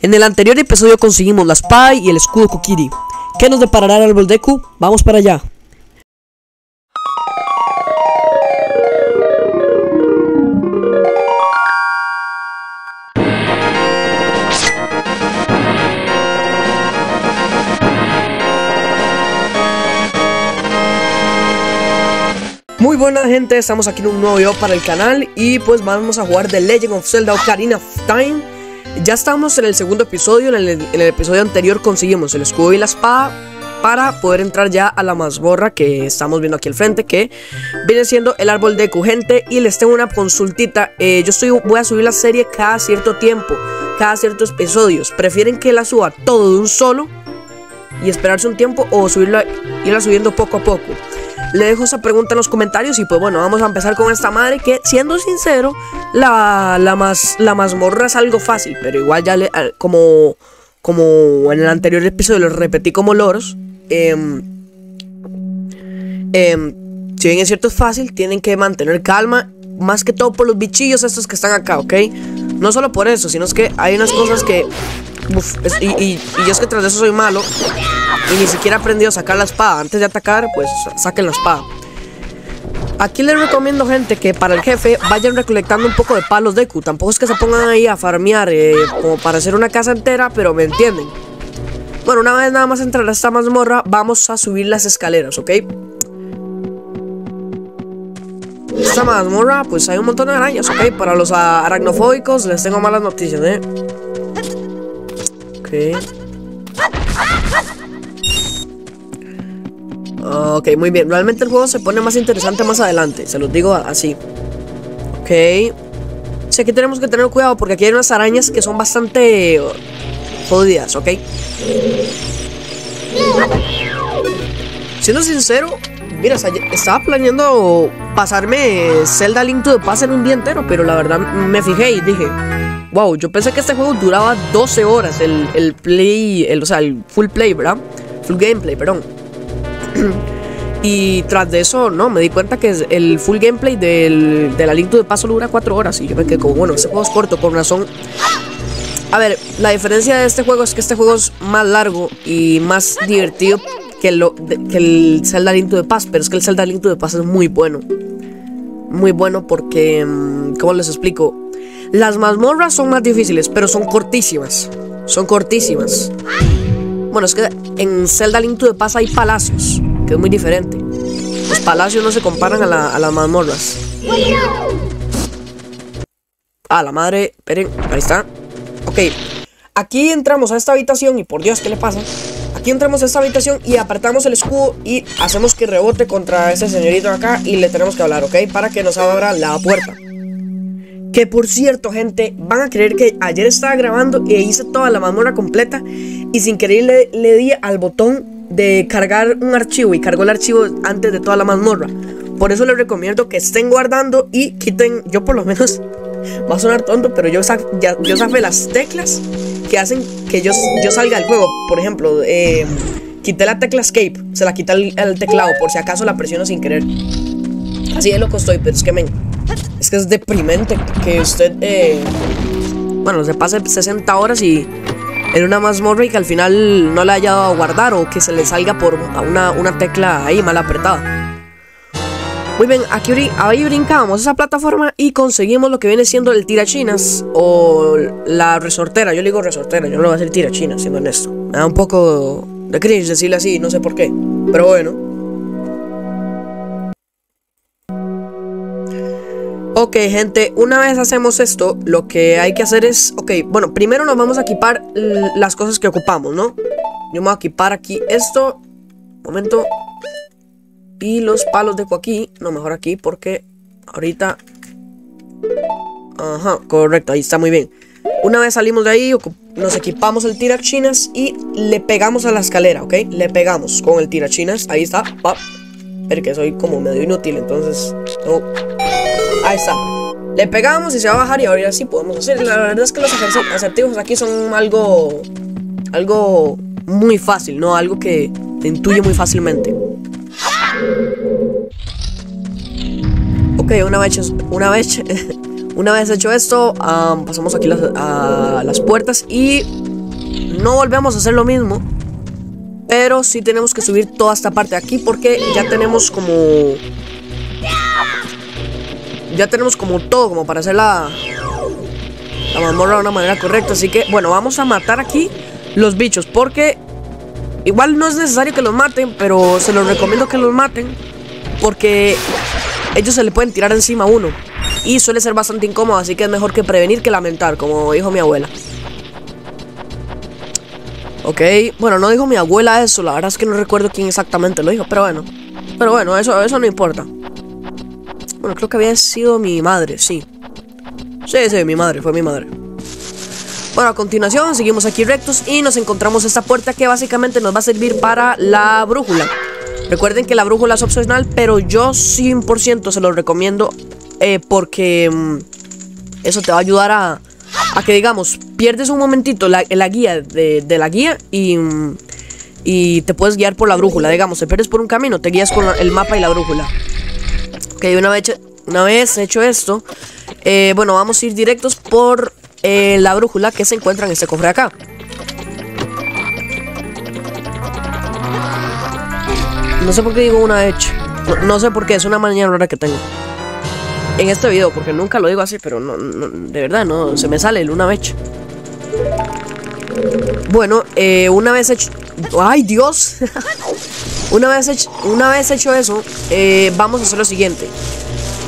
En el anterior episodio conseguimos la espada y el escudo Kokiri. ¿Qué nos deparará el árbol Deku? Vamos para allá. Muy buena gente, estamos aquí en un nuevo video para el canal y pues vamos a jugar The Legend of Zelda Ocarina of Time Ya estamos en el segundo episodio, en el, episodio anterior conseguimos el escudo y la espada para poder entrar ya a la mazmorra que estamos viendo aquí al frente que viene siendo el árbol de gente y les tengo una consultita eh, yo estoy voy a subir la serie cada cierto tiempo cada ciertos episodios. Prefieren que la suba todo de un solo y esperarse un tiempo o subirla irla subiendo poco a poco le dejo esa pregunta en los comentarios y pues bueno, vamos a empezar con esta madre que siendo sincero, la, la, más, la mazmorra es algo fácil, pero igual ya le, como, como en el anterior episodio lo repetí como loros, em, em, si bien es cierto es fácil, tienen que mantener calma, más que todo por los bichillos estos que están acá, ¿ok? No solo por eso, sino es que hay unas cosas que... y, yo es que tras eso soy malo y ni siquiera ha aprendido a sacar la espada. Antes de atacar, pues saquen la espada. Aquí les recomiendo, gente, que para el jefe vayan recolectando un poco de palos de Q. Tampoco es que se pongan ahí a farmear eh, como para hacer una casa entera, pero me entienden. Bueno, una vez nada más entrar a esta mazmorra, vamos a subir las escaleras, ¿ok? Esta mazmorra, pues hay un montón de arañas, ¿ok? Para los aracnofóbicos les tengo malas noticias, ¿eh? Ok. Ok, muy bien. Realmente el juego se pone más interesante más adelante. Se los digo así. Ok. Sí, aquí tenemos que tener cuidado porque aquí hay unas arañas que son bastante jodidas, ¿ok? Siendo sincero, mira, estaba planeando pasarme Zelda Link to the Past en un día entero, pero la verdad me fijé y dije, wow, yo pensé que este juego duraba 12 horas, el, el play, el, o sea, el full play, ¿verdad? Full gameplay, perdón. y tras de eso, no, me di cuenta que el full gameplay del, de la Link de Paso dura 4 horas. Y yo me quedé como, bueno, este juego es corto, por razón. A ver, la diferencia de este juego es que este juego es más largo y más divertido que, lo, que el Zelda Link to the Past. Pero es que el Zelda Link to the Past es muy bueno. Muy bueno porque, mm, ¿cómo les explico? Las mazmorras son más difíciles, pero son cortísimas. Son cortísimas. Bueno, es que en Zelda Link to the Past hay palacios que es muy diferente. Los palacios no se comparan a, las mazmorras. Ah, la madre. Esperen, ahí está. Ok. Aquí entramos a esta habitación y por Dios, ¿qué le pasa? Aquí entramos a esta habitación y apretamos el escudo y hacemos que rebote contra ese señorito acá y le tenemos que hablar, ¿ok? Para que nos abra la puerta. Que por cierto, gente, van a creer que ayer estaba grabando y hice toda la mazmorra completa y sin querer le, le di al botón de cargar un archivo y cargó el archivo antes de toda la mazmorra. Por eso les recomiendo que estén guardando y quiten, yo por lo menos, va a sonar tonto, pero yo, yo sabe las teclas que hacen que yo, yo salga del juego. Por ejemplo, eh, quité la tecla escape, se la quita el, teclado por si acaso la presiono sin querer. Así de loco estoy, pero es que, es que es deprimente que usted, eh, bueno, se pase 60 horas y en una mazmorra y que al final no le haya dado a guardar o que se le salga por una, una tecla ahí mal apretada. Muy bien, aquí ahí brincamos esa plataforma y conseguimos lo que viene siendo el tirachinas o la resortera. Yo le digo resortera, yo no lo voy a decir tirachinas, siendo honesto. Me da un poco de cringe decirle así, no sé por qué. Pero bueno. Ok, gente, una vez hacemos esto, lo que hay que hacer es... Ok, bueno, primero nos vamos a equipar las cosas que ocupamos, ¿no? Yo me voy a equipar aquí esto. Momento. Y los palos dejo aquí. No, mejor aquí porque ahorita... Ajá, correcto, ahí está muy bien. Una vez salimos de ahí, nos equipamos el tirachinas y le pegamos a la escalera, ¿ok? Le pegamos con el tirachinas. Ahí está. Pa. Ver que soy como medio inútil, entonces... Ahí está. Le pegamos y se va a bajar y ahora sí podemos hacer. La verdad es que los acertijos aquí son algo... Algo muy fácil, ¿no? Algo que se intuye muy fácilmente. Ok, una vez, una vez, una vez hecho esto, pasamos aquí a las puertas y no volvemos a hacer lo mismo. Pero sí tenemos que subir toda esta parte aquí porque ya tenemos como... Ya tenemos como todo, como para hacer la... La mazmorra de una manera correcta. Así que, bueno, vamos a matar aquí los bichos porque... Igual no es necesario que los maten, pero se los recomiendo que los maten porque ellos se le pueden tirar encima a uno. Y suele ser bastante incómodo, así que es mejor que prevenir que lamentar, como dijo mi abuela. Ok, bueno, no dijo mi abuela eso, la verdad es que no recuerdo quién exactamente lo dijo, pero bueno. Pero bueno, eso, eso no importa. Bueno, creo que había sido mi madre, sí. Sí, sí, mi madre, fue mi madre. Bueno, a continuación seguimos aquí rectos y nos encontramos esta puerta que básicamente nos va a servir para la brújula. Recuerden que la brújula es opcional, pero yo 100% se lo recomiendo eh, porque mm, eso te va a ayudar a, que, digamos, pierdes un momentito la, guía de, la guía y, mm, y te puedes guiar por la brújula. Digamos, te pierdes por un camino, te guías con el mapa y la brújula. Ok, una vez, una vez hecho esto, eh, bueno, vamos a ir directos por eh, la brújula que se encuentra en este cofre acá. No sé por qué digo una hecha. No, sé por qué, es una mañana rara que tengo. En este video, porque nunca lo digo así, pero no, de verdad, no, se me sale el una vez. Bueno, eh, una vez hecho... ¡Ay, Dios! una, vez hecho, una vez hecho eso, eh, vamos a hacer lo siguiente.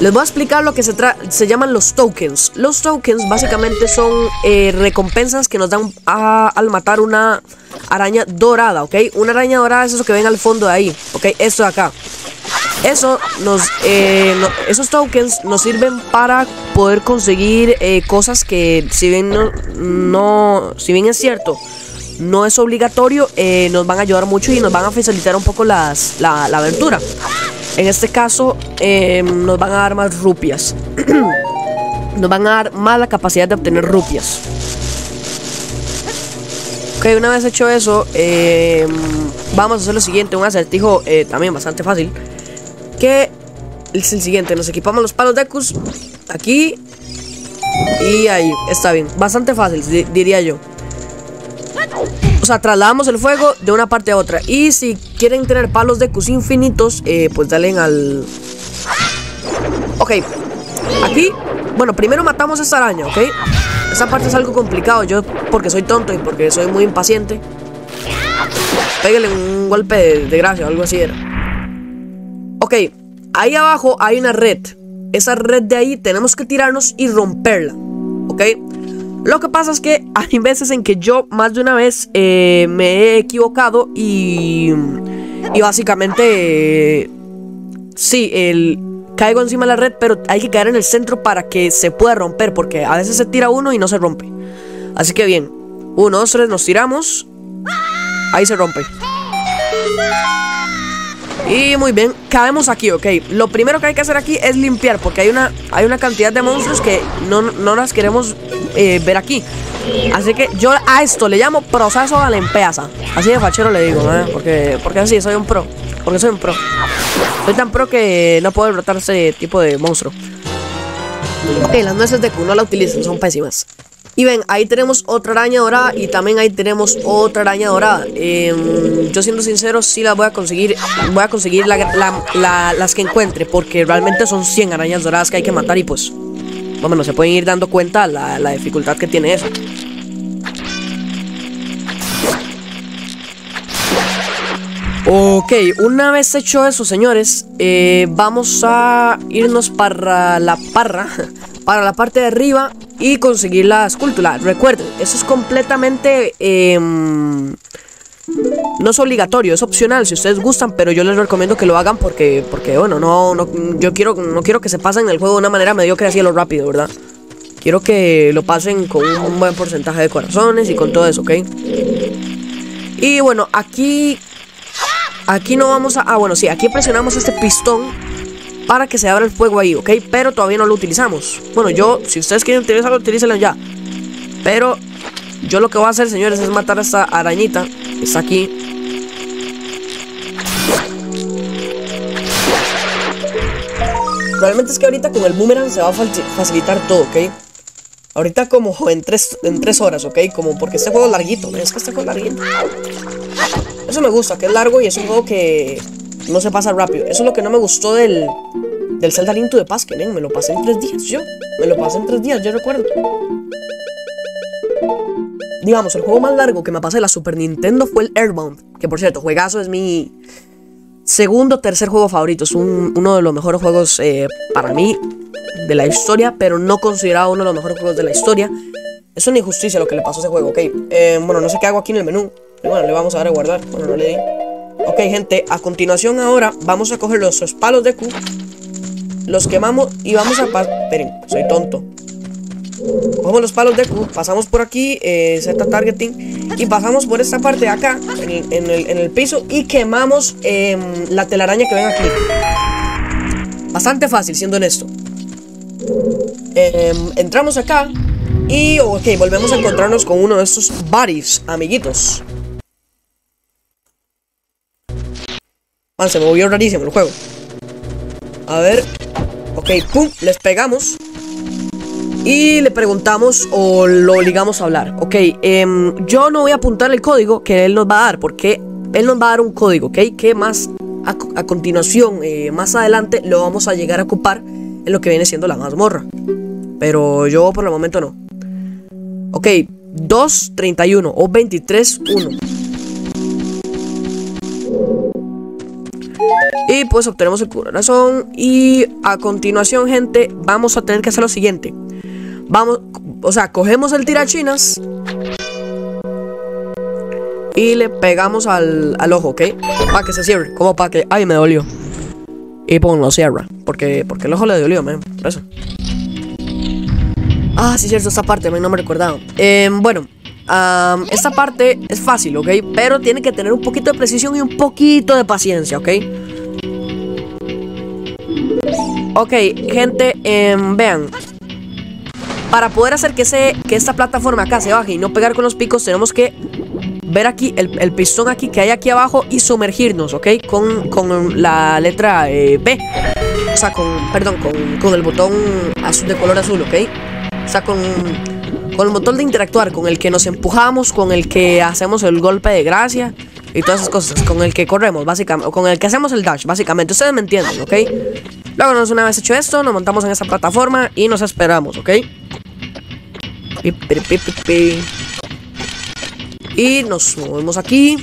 Les voy a explicar lo que se, se llaman los tokens. Los tokens básicamente son eh, recompensas que nos dan al matar una araña dorada, ¿ok? Una araña dorada es eso que ven al fondo de ahí, ¿ok? Esto de acá. Eso nos, eh, esos tokens nos sirven para poder conseguir eh, cosas que si bien no, si bien es cierto, no es obligatorio, eh, nos van a ayudar mucho y nos van a facilitar un poco las, la, la aventura. En este caso, nos van a dar más rupias. nos van a dar más la capacidad de obtener rupias. Ok, una vez hecho eso, eh, vamos a hacer lo siguiente, un acertijo eh, también bastante fácil. Que es el siguiente, nos equipamos los palos de Cus aquí y ahí, está bien. Bastante fácil, diría yo. O sea, trasladamos el fuego de una parte a otra. Y si quieren tener palos de Cus infinitos, eh, pues dale al... Ok, aquí, bueno, primero matamos a esta araña, ¿ok? Esa parte es algo complicado, yo porque soy tonto y porque soy muy impaciente. Pégale un golpe de, gracia o algo así era. Ok, ahí abajo hay una red. Esa red de ahí tenemos que tirarnos y romperla. ¿Ok? Lo que pasa es que hay veces en que yo más de una vez eh, me he equivocado y, y básicamente... sí, el, caigo encima de la red, pero hay que caer en el centro para que se pueda romper, porque a veces se tira uno y no se rompe. Así que bien, uno, dos, tres, nos tiramos. Ahí se rompe. Y muy bien, caemos aquí, ok. Lo primero que hay que hacer aquí es limpiar, porque hay una, hay una cantidad de monstruos que no, no las queremos eh, ver aquí. Así que yo a esto le llamo proceso de limpieza. Así de fachero le digo, ¿eh? Porque, porque así soy un pro. Porque soy un pro. Soy tan pro que no puedo derrotar ese tipo de monstruo. Ok, las nueces de Q no la utilizan, son pésimas. Y ven, ahí tenemos otra araña dorada y también ahí tenemos otra araña dorada. Em, yo siendo sincero, sí las voy a conseguir. Voy a conseguir las que encuentre porque realmente son 100 arañas doradas que hay que matar y pues... Bueno, se pueden ir dando cuenta la, la dificultad que tiene eso. Ok, una vez hecho eso, señores, eh, vamos a irnos para la parra, para la parte de arriba y conseguir la escultura. Recuerden, eso es completamente... Em, no es obligatorio, es opcional si ustedes gustan, pero yo les recomiendo que lo hagan porque, porque bueno, no, no, yo quiero, no quiero que se pasen el juego de una manera mediocre así a lo rápido, ¿verdad? Quiero que lo pasen con un buen porcentaje de corazones y con todo eso, ¿ok? Y bueno, aquí Aquí no vamos a... Ah, bueno, sí, aquí presionamos este pistón para que se abra el fuego ahí, ¿ok? Pero todavía no lo utilizamos. Bueno, yo, si ustedes quieren utilizarlo, utilícenlo ya. Pero yo lo que voy a hacer, señores, es matar a esta arañita. Que está aquí. Realmente es que ahorita con el boomerang se va a facilitar todo, ¿ok? Ahorita como en tres, en tres horas, ¿ok? Como porque este juego es larguito, es que este juego es larguito. Eso me gusta, que es largo y es un juego que no se pasa rápido. Eso es lo que no me gustó del, del Zelda Link the Past, que me lo pasé en tres días yo. Me lo pasé en tres días, yo recuerdo. Digamos, el juego más largo que me pasé de la Super Nintendo fue el Airbound. Que por cierto, juegazo es mi segundo o tercer juego favorito. Es uno de los mejores juegos eh, para mí de la historia, pero no considerado uno de los mejores juegos de la historia. Es una injusticia lo que le pasó a ese juego, ok. Eh, bueno, no sé qué hago aquí en el menú. bueno, le vamos a dar a guardar. Bueno, no le di. Ok, gente, a continuación ahora vamos a coger los palos de Q. Los quemamos y vamos a... Esperen, soy tonto. Cogemos los palos de Q, pasamos por aquí, eh, Z targeting, y pasamos por esta parte de acá, en el, piso, y quemamos em, la telaraña que ven aquí. Bastante fácil, siendo honesto. Em, entramos acá y, ok, volvemos a encontrarnos con uno de estos buddies, amiguitos. Man, se me movió rarísimo el juego. A ver. Ok, pum, les pegamos. Y le preguntamos o lo obligamos a hablar. Ok, em, yo no voy a apuntar el código que él nos va a dar, porque él nos va a dar un código, ok, que más a, continuación, eh, más adelante, lo vamos a llegar a ocupar en lo que viene siendo la mazmorra. Pero yo por el momento no. Ok, 2.31 o 23.1. Y pues obtenemos el corazón. Y a continuación, gente, vamos a tener que hacer lo siguiente. Vamos, o sea, cogemos el tirachinas. Y le pegamos al, ojo, ¿ok? Para que se cierre. Como para que... Ay, me dolió. Y ponlo cierra. Porque, porque el ojo le dolió, man. Por eso. Ah, sí, cierto, esta parte, no me recordaba. Em, bueno, esta parte es fácil, ¿ok? Pero tiene que tener un poquito de precisión y un poquito de paciencia, ¿ok? Ok, gente, em, vean. Para poder hacer que, se, que esta plataforma acá se baje y no pegar con los picos, tenemos que ver aquí el, pistón aquí que hay aquí abajo y sumergirnos, ¿ok? Con, la letra B. Eh, o sea, con, perdón, con, el botón azul de color azul, ¿ok? O sea, con, con el botón de interactuar, con el que nos empujamos, con el que hacemos el golpe de gracia y todas esas cosas, con el que corremos, básicamente, o con el que hacemos el dash, básicamente. Ustedes me entienden, ¿ok? Luego, una vez hecho esto, nos montamos en esa plataforma y nos esperamos, ¿ok? Y nos movemos aquí.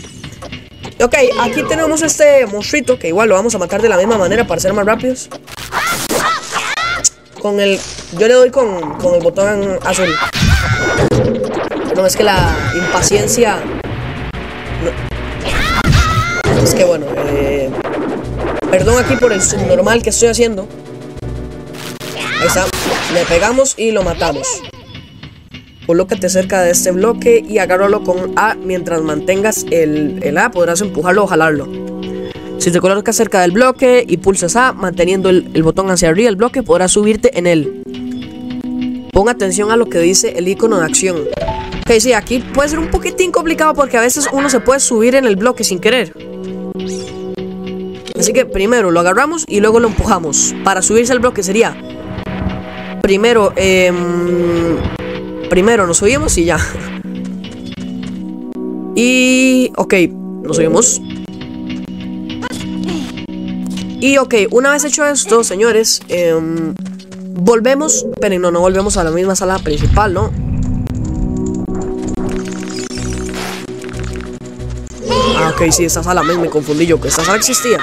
Ok, aquí tenemos este monstruito que igual lo vamos a matar de la misma manera para ser más rápidos. Con el... Yo le doy con, con el botón azul. No, es que la impaciencia... Es que bueno, eh, Perdón aquí por el subnormal que estoy haciendo. Ahí está. Le pegamos y lo matamos. Colócate cerca de este bloque y agárralo con A mientras mantengas el, A. Podrás empujarlo o jalarlo. Si te colocas cerca del bloque y pulsas A, manteniendo el, botón hacia arriba del bloque, podrás subirte en él. Pon atención a lo que dice el icono de acción. Ok, sí, aquí puede ser un poquitín complicado porque a veces uno se puede subir en el bloque sin querer. Así que primero lo agarramos y luego lo empujamos. Para subirse al bloque sería... Primero, eh, Primero nos subimos y ya. Y... Ok, nos subimos. Y ok, una vez hecho esto, señores, em, volvemos, pero no, no volvemos a la misma sala principal, ¿no? Ah, ok, sí, esta sala, me, confundí yo, que esta sala existía.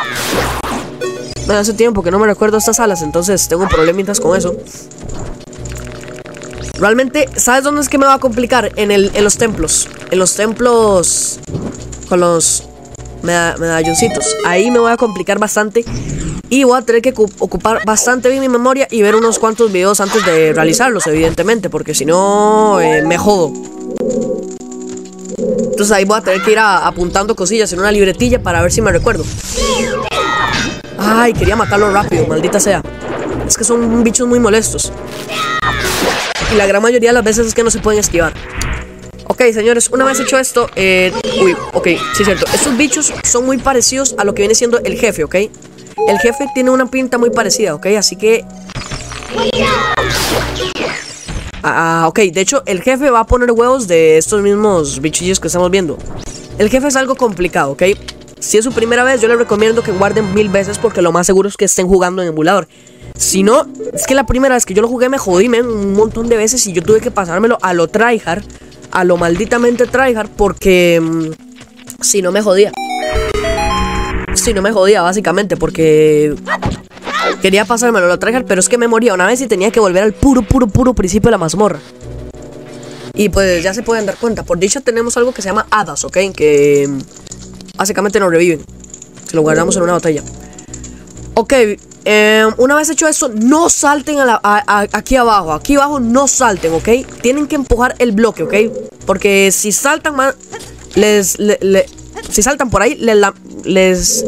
Bueno, hace tiempo que no me recuerdo estas salas, entonces tengo problemitas con eso. Realmente, ¿sabes dónde es que me va a complicar? En, el, los templos. En los templos con los medalloncitos. Ahí me voy a complicar bastante. Y voy a tener que ocupar bastante bien mi memoria y ver unos cuantos videos antes de realizarlos, evidentemente. Porque si no, eh, me jodo. Entonces ahí voy a tener que ir apuntando cosillas en una libretilla para ver si me recuerdo. Ay, quería matarlo rápido, maldita sea. Es que son bichos muy molestos. Y la gran mayoría de las veces es que no se pueden esquivar. Ok, señores, una vez hecho esto, eh, uy, ok, sí es cierto. Estos bichos son muy parecidos a lo que viene siendo el jefe, ¿ok? El jefe tiene una pinta muy parecida, ¿ok? Así que... Ah, ok. De hecho, el jefe va a poner huevos de estos mismos bichillos que estamos viendo. El jefe es algo complicado, ¿ok? Si es su primera vez, yo les recomiendo que guarden mil veces porque lo más seguro es que estén jugando en emulador. Si no, es que la primera vez que yo lo jugué me jodí un montón de veces y yo tuve que pasármelo a lo tryhard, a lo malditamente tryhard porque mm, si no me jodía. Si no me jodía, básicamente, porque quería pasármelo a lo tryhard, pero es que me moría una vez y tenía que volver al puro, puro, puro principio de la mazmorra. Y pues ya se pueden dar cuenta. Por dicho tenemos algo que se llama hadas, ¿ok? Que básicamente nos reviven. Se lo guardamos en una botella. Ok, em, una vez hecho eso, no salten aquí abajo. Aquí abajo no salten, ¿ok? Tienen que empujar el bloque, ¿ok? Porque si saltan, les, si saltan por ahí, les, les,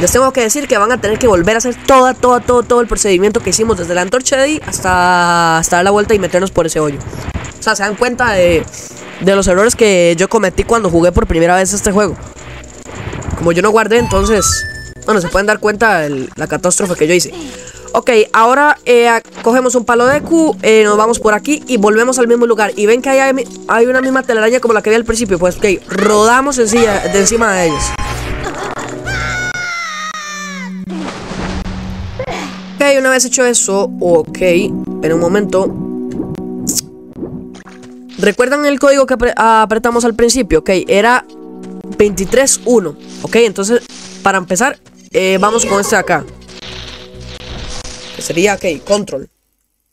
les tengo que decir que van a tener que volver a hacer toda, toda, todo, todo el procedimiento que hicimos desde la antorcha de ahí hasta, hasta dar la vuelta y meternos por ese hoyo. O sea, se dan cuenta de, de los errores que yo cometí cuando jugué por primera vez este juego. Como yo no guardé, entonces... Bueno, se pueden dar cuenta de la catástrofe que yo hice. Ok, ahora eh, cogemos un palo de Q, eh, nos vamos por aquí y volvemos al mismo lugar. Y ven que hay, hay una misma telaraña como la que vi al principio. Pues ok, rodamos de encima de ellos. Ok, una vez hecho eso, ok, en un momento. ¿Recuerdan el código que apretamos al principio? Ok, era 23.1. Ok, entonces, para empezar, eh, vamos con este de acá. Sería, ok, control.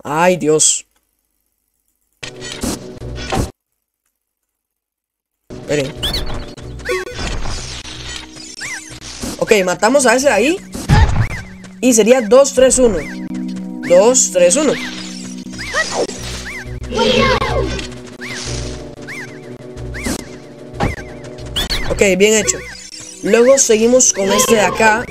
Ay, Dios. Esperen. Ok, matamos a ese de ahí. Y sería 2, 3, 1. 2, 3, 1. Ok, bien hecho. Luego seguimos con este de acá.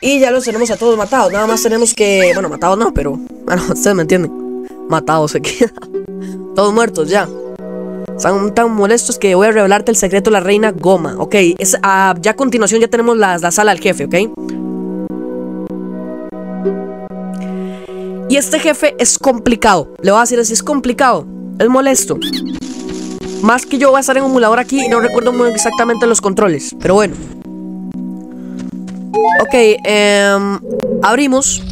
Y ya los tenemos a todos matados. Nada más tenemos que... Bueno, matados no, pero... Bueno, ustedes me entienden. Matados aquí. todos muertos ya. Están tan molestos que voy a revelarte el secreto de la reina Goma. Ok, es, uh, ya a continuación ya tenemos la, la sala del jefe, ¿ok? Y este jefe es complicado. Le voy a decir así, es complicado. Es molesto. Más que yo voy a estar en emulador aquí y no recuerdo muy exactamente los controles. Pero bueno. Ok, eh, abrimos.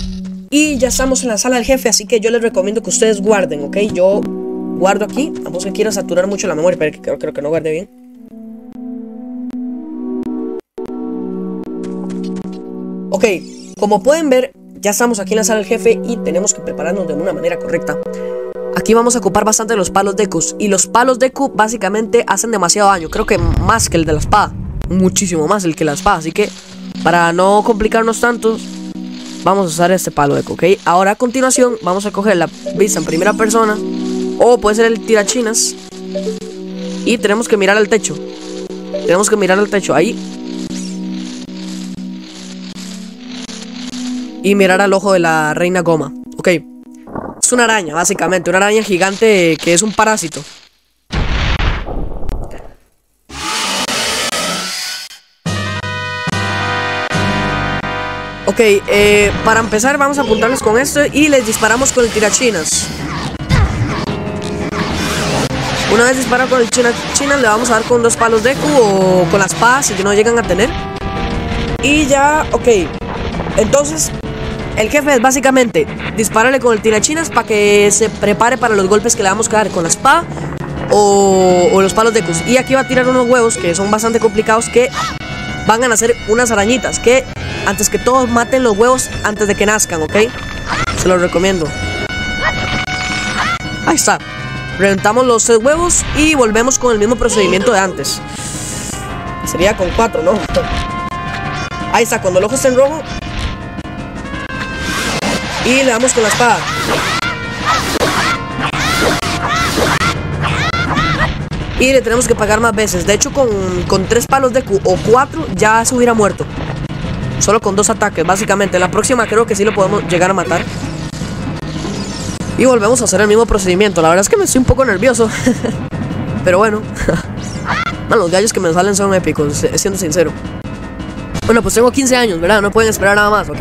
Y ya estamos en la sala del jefe, así que yo les recomiendo que ustedes guarden, ¿ok? Yo guardo aquí. Vamos que quiero saturar mucho la memoria, pero creo, creo que no guarde bien. Ok, como pueden ver, ya estamos aquí en la sala del jefe y tenemos que prepararnos de una manera correcta. Aquí vamos a ocupar bastante los palos Deku. Y los palos Deku básicamente hacen demasiado daño. Creo que más que el de la espada. Muchísimo más el que la espada. Así que para no complicarnos tanto, vamos a usar este palo Deku, ¿ok? Ahora a continuación vamos a coger la vista en primera persona. O puede ser el tirachinas. Y tenemos que mirar al techo. Tenemos que mirar al techo. Ahí. Y mirar al ojo de la reina goma. Ok una araña, básicamente. Una araña gigante que es un parásito. Ok, eh, para empezar vamos a apuntarles con esto y les disparamos con el tirachinas. Una vez disparado con el tirachinas le vamos a dar con dos palos de Q o con las espada si no llegan a tener. Y ya, ok. Entonces el jefe es básicamente dispararle con el tirachinas para que se prepare para los golpes que le vamos a dar con la espada o, los palos de cus. Y aquí va a tirar unos huevos que son bastante complicados que van a nacer unas arañitas que antes que todos maten los huevos antes de que nazcan, ¿ok? Se los recomiendo. Ahí está. Reventamos los seis huevos y volvemos con el mismo procedimiento de antes. Sería con cuatro, ¿no? Ahí está, cuando el ojo esté en rojo, y le damos con la espada. Y le tenemos que pagar más veces. De hecho, con, con tres palos de Q o cuatro ya se hubiera muerto. Solo con dos ataques, básicamente. La próxima creo que sí lo podemos llegar a matar. Y volvemos a hacer el mismo procedimiento. La verdad es que me estoy un poco nervioso. Pero bueno. bueno, los gallos que me salen son épicos, siendo sincero. Bueno, pues tengo 15 años, ¿verdad? No pueden esperar nada más, ¿ok?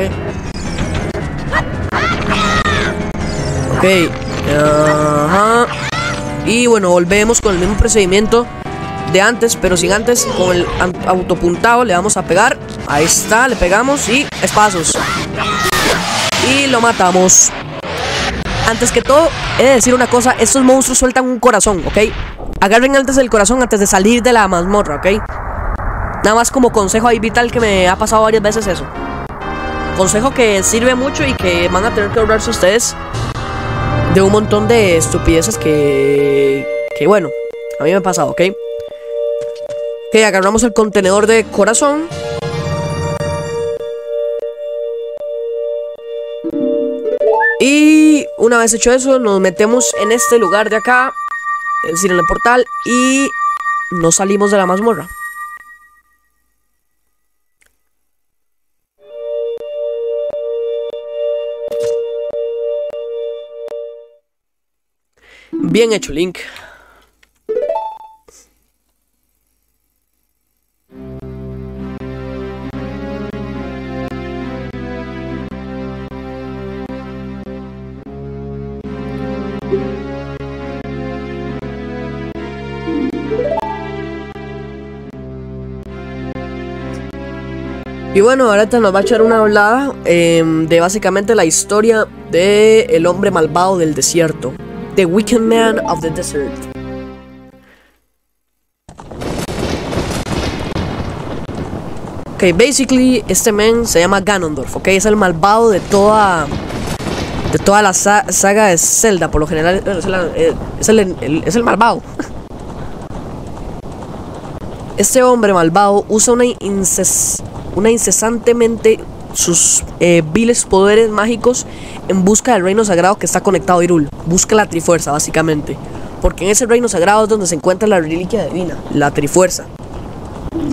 Ok. Ajá. Y bueno, volvemos con el mismo procedimiento de antes, pero sin antes, con el autopuntado le vamos a pegar. Ahí está, le pegamos y espacios. Y lo matamos. Antes que todo, he de decir una cosa, estos monstruos sueltan un corazón, ¿ok? Agarren antes el corazón antes de salir de la mazmorra, ¿ok? Nada más como consejo ahí vital que me ha pasado varias veces eso. Consejo que sirve mucho y que van a tener que ahorrarse ustedes de un montón de estupideces que... Que bueno, a mí me ha pasado, ¿ok? Ok, agarramos el contenedor de corazón. Y una vez hecho eso, nos metemos en este lugar de acá, es decir, en el portal, y nos salimos de la mazmorra. Bien hecho, Link. Y bueno, ahorita nos va a echar una hablada em, de básicamente la historia de el hombre malvado del desierto. The Wicked Man of the Desert. Ok, basically este man se llama Ganondorf, ok, es el malvado de toda de toda la saga de Zelda, por lo general es el, eh, es el malvado. Este hombre malvado usa una, una incesantemente sus eh, viles poderes mágicos en busca del reino sagrado que está conectado a Irul. Busca la Trifuerza, básicamente. Porque en ese reino sagrado es donde se encuentra la reliquia divina, la Trifuerza,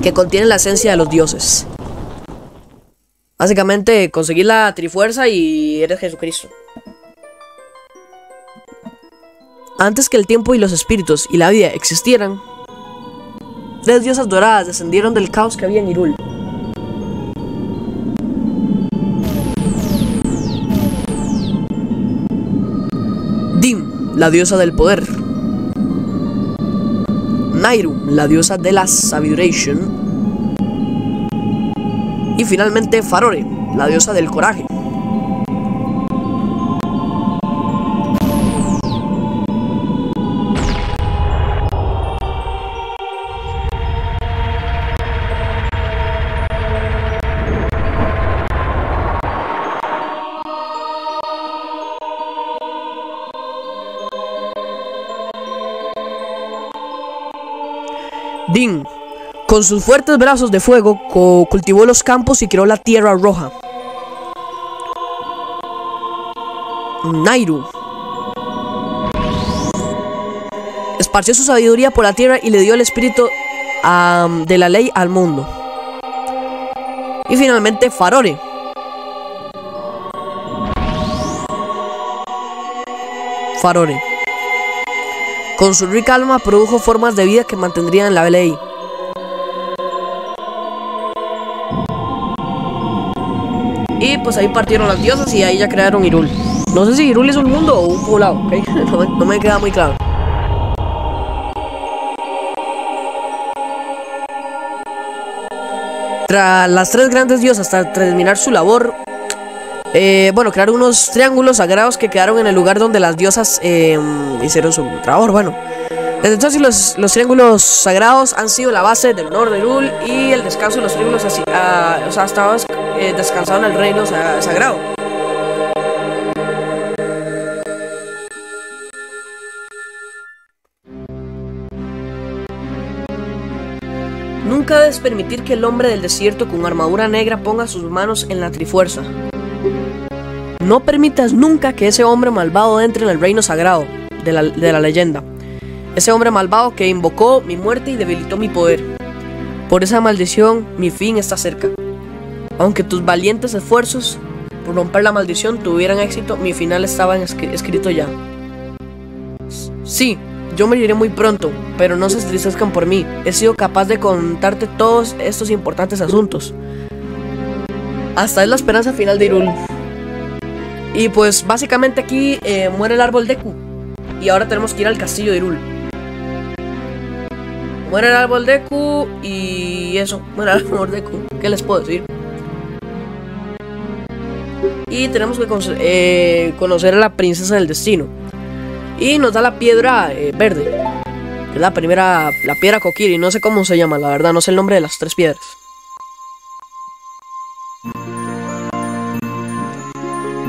que contiene la esencia de los dioses. Básicamente, conseguir la Trifuerza y eres Jesucristo. Antes que el tiempo y los espíritus y la vida existieran, Tres diosas doradas descendieron del caos que había en Irul. La diosa del poder. Nairu, la diosa de la sabiduration. Y finalmente Farore, la diosa del coraje. Con sus fuertes brazos de fuego, cultivó los campos y creó la tierra roja. Nairu esparció su sabiduría por la tierra y le dio el espíritu de la ley al mundo. Y finalmente Farore. Farore. Con su rica alma produjo formas de vida que mantendrían la ley. Pues ahí partieron las diosas y ahí ya crearon Irul. No sé si Irul es un mundo o un poblado, no, me, queda muy claro. Tras las tres grandes diosas, hasta terminar su labor, eh, bueno, crearon unos triángulos sagrados que quedaron en el lugar donde las diosas em, hicieron su trabajo. Bueno, desde entonces los, los, triángulos sagrados han sido la base del honor de Lul y el descanso de los triángulos así, ah, o sea, hasta eh, descansado en el reino sagrado. Nunca debes permitir que el hombre del desierto con armadura negra ponga sus manos en la trifuerza. No permitas nunca que ese hombre malvado entre en el reino sagrado de la, leyenda. Ese hombre malvado que invocó mi muerte y debilitó mi poder. Por esa maldición, mi fin está cerca. Aunque tus valientes esfuerzos por romper la maldición tuvieran éxito, mi final estaba escrito ya. Sí, yo moriré muy pronto, pero no se entristezcan por mí. He sido capaz de contarte todos estos importantes asuntos. Hasta es la esperanza final de Irul. Y pues básicamente aquí eh, muere el árbol Deku. Y ahora tenemos que ir al castillo de Irul. Muere el árbol Deku y eso, muere el árbol Deku. ¿Qué les puedo decir? Tenemos que eh, conocer a la princesa del destino. Y nos da la piedra eh, verde. La primera, la piedra Kokiri. No sé cómo se llama, la verdad. No sé el nombre de las tres piedras.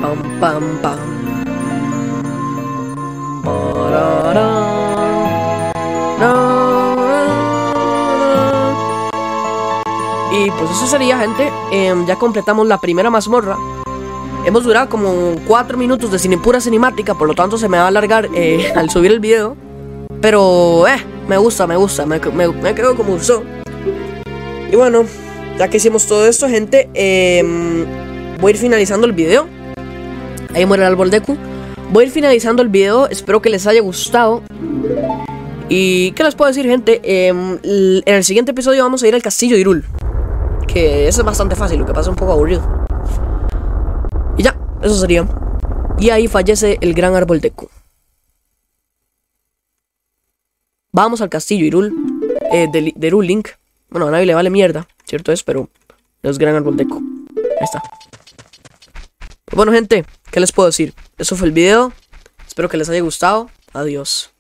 Pam, pam, pam. Y pues eso sería, gente. Em, ya completamos la primera mazmorra. Hemos durado como 4 minutos de cine pura cinemática, por lo tanto se me va a alargar eh, al subir el video. Pero, eh, me gusta, me gusta, me, quedo como usó. Y bueno, ya que hicimos todo esto, gente, em, voy a ir finalizando el video. Ahí muere el árbol Deku. Voy a ir finalizando el video, espero que les haya gustado. Y, ¿qué les puedo decir, gente? Em, en el siguiente episodio vamos a ir al castillo de Irul. Que eso es bastante fácil, lo que pasa es un poco aburrido. Eso sería. Y ahí fallece el gran árbol de Q. Vamos al castillo Irul. Eh, de, de Link. Bueno, a nadie le vale mierda, cierto es, pero es gran árbol de Q. Ahí está. Pues bueno, gente, ¿qué les puedo decir? Eso fue el video. Espero que les haya gustado. Adiós.